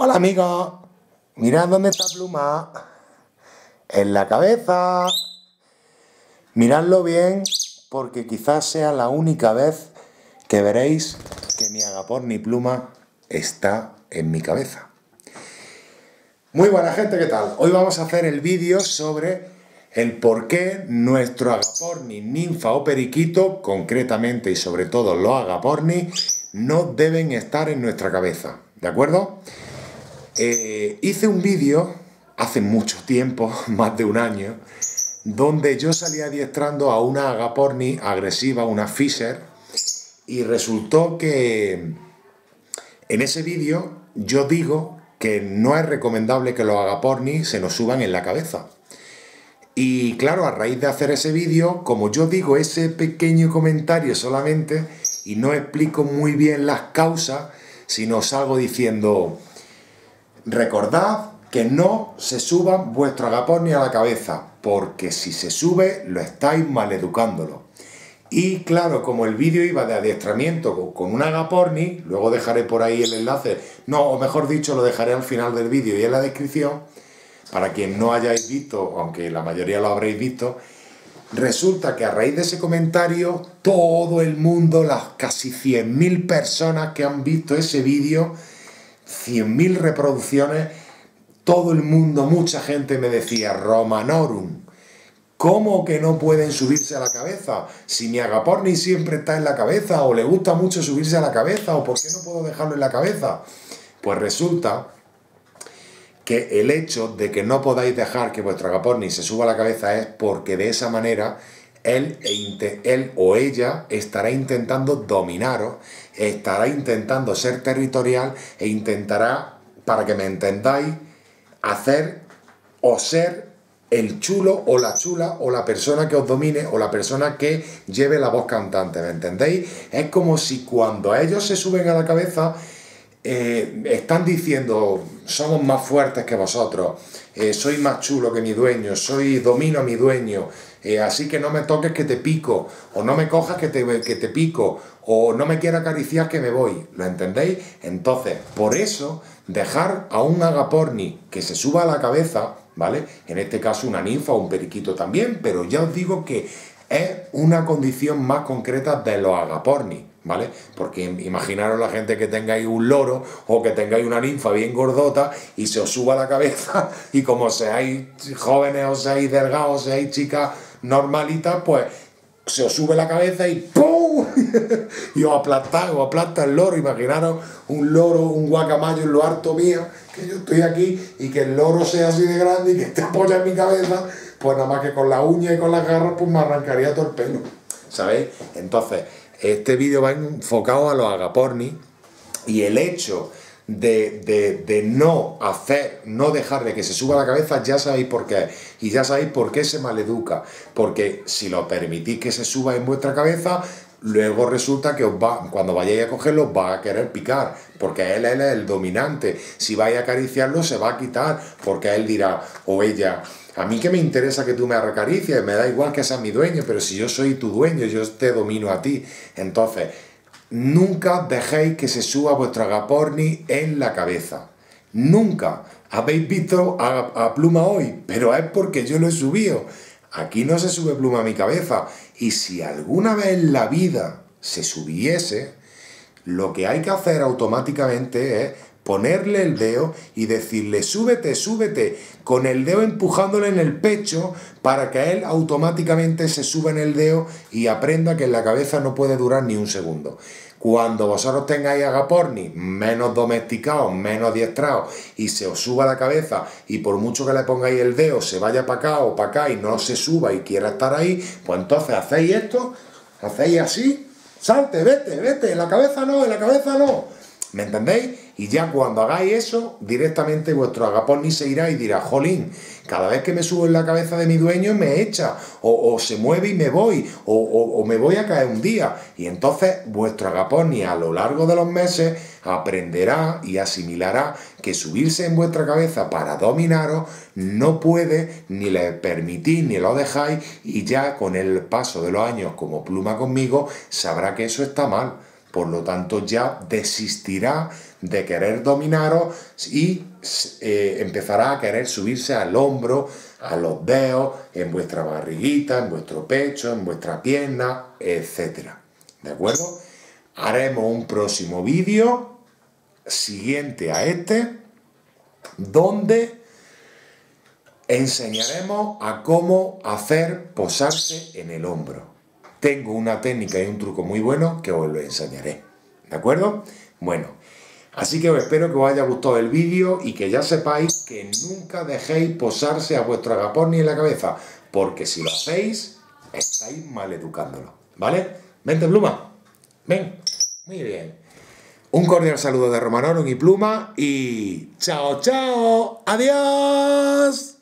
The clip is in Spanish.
Hola amigos, mirad dónde está Pluma. En la cabeza. Miradlo bien porque quizás sea la única vez que veréis que mi agaporni pluma está en mi cabeza. Muy buena gente, ¿qué tal? Hoy vamos a hacer el vídeo sobre el por qué nuestro agaporni, ninfa o periquito, concretamente y sobre todo los agaporni, no deben estar en nuestra cabeza. ¿De acuerdo? Eh, hice un vídeo hace mucho tiempo, más de un año, donde yo salía adiestrando a una agaporni agresiva, una Fisher, y resultó que en ese vídeo yo digo que no es recomendable que los agaporni se nos suban en la cabeza. Y claro, a raíz de hacer ese vídeo, como yo digo ese pequeño comentario solamente y no explico muy bien las causas, sino salgo diciendo, Recordad que no se suba vuestro agaporni a la cabeza, porque si se sube lo estáis maleducándolo. Y claro, como el vídeo iba de adiestramiento con un agaporni, luego dejaré por ahí el enlace, no, o mejor dicho, lo dejaré al final del vídeo y en la descripción, para quien no hayáis visto, aunque la mayoría lo habréis visto, resulta que a raíz de ese comentario, todo el mundo, las casi 100.000 personas que han visto ese vídeo, 100.000 reproducciones, todo el mundo, mucha gente me decía, Romanorum, ¿cómo que no pueden subirse a la cabeza? Si mi agaporni siempre está en la cabeza, o le gusta mucho subirse a la cabeza, o por qué no puedo dejarlo en la cabeza. Pues resulta que el hecho de que no podáis dejar que vuestro agaporni se suba a la cabeza es porque de esa manera él, e él o ella estará intentando dominaros, estará intentando ser territorial e intentará, para que me entendáis, hacer o ser el chulo o la chula o la persona que os domine o la persona que lleve la voz cantante, ¿me entendéis? Es como si cuando a ellos se suben a la cabeza eh, están diciendo somos más fuertes que vosotros, eh, soy más chulo que mi dueño, soy domino a mi dueño, eh, así que no me toques que te pico, o no me cojas que te, que te pico, o no me quieras acariciar que me voy. ¿Lo entendéis? Entonces, por eso, dejar a un agaporni que se suba a la cabeza, ¿vale? En este caso una ninfa o un periquito también, pero ya os digo que es una condición más concreta de los agaporni. ¿Vale? Porque imaginaros la gente que tengáis un loro o que tengáis una ninfa bien gordota y se os suba la cabeza y como seáis jóvenes o seáis delgados o seáis chicas normalitas, pues se os sube la cabeza y ¡pum! y os aplasta, os aplasta el loro. Imaginaros un loro, un guacamayo en lo harto mío, que yo estoy aquí y que el loro sea así de grande y que esté apoya en mi cabeza, pues nada más que con la uña y con las garras, pues me arrancaría todo el pelo. ¿Sabéis? Entonces, este vídeo va enfocado a los agaporni y el hecho de, no hacer, no dejarle que se suba la cabeza, ya sabéis por qué. Y ya sabéis por qué se maleduca. Porque si lo permitís que se suba en vuestra cabeza, luego resulta que os va, cuando vayáis a cogerlo, va a querer picar, porque él, él es el dominante. Si vais a acariciarlo, se va a quitar, porque él dirá, o ella, a mí que me interesa que tú me acaricies, me da igual que seas mi dueño, pero si yo soy tu dueño, yo te domino a ti. Entonces, nunca dejéis que se suba vuestro agaporni en la cabeza. Nunca. Habéis visto a, a, Pluma hoy, pero es porque yo lo he subido. Aquí no se sube Pluma a mi cabeza. Y si alguna vez en la vida se subiese, lo que hay que hacer automáticamente es ponerle el dedo y decirle súbete, súbete, con el dedo empujándole en el pecho para que él automáticamente se suba en el dedo y aprenda que en la cabeza no puede durar ni un segundo. Cuando vosotros tengáis agaporni menos domesticados, menos adiestrados y se os suba la cabeza y por mucho que le pongáis el dedo se vaya para acá o para acá y no se suba y quiera estar ahí, pues entonces hacéis esto, hacéis así, salte, vete, vete, en la cabeza no, en la cabeza no ¿Me entendéis? Y ya cuando hagáis eso, directamente vuestro agaporni se irá y dirá, jolín, cada vez que me subo en la cabeza de mi dueño me echa, o, se mueve y me voy, o, o, me voy a caer un día. Y entonces vuestro agaporni a lo largo de los meses aprenderá y asimilará que subirse en vuestra cabeza para dominaros no puede, ni le permitís, ni lo dejáis, y ya con el paso de los años como pluma conmigo, sabrá que eso está mal por lo tanto ya desistirá de querer dominaros y eh, empezará a querer subirse al hombro, a los dedos, en vuestra barriguita, en vuestro pecho, en vuestra pierna, etc. ¿De acuerdo? Haremos un próximo vídeo siguiente a este, donde enseñaremos a cómo hacer posarse en el hombro. Tengo una técnica y un truco muy bueno que os lo enseñaré. ¿De acuerdo? Bueno, así que os espero que os haya gustado el vídeo y que ya sepáis que nunca dejéis posarse a vuestro agapón ni en la cabeza, porque si lo hacéis, estáis mal educándolo. ¿Vale? Vente, pluma. Ven. Muy bien. Un cordial saludo de Romanorum y Pluma y chao, chao, adiós.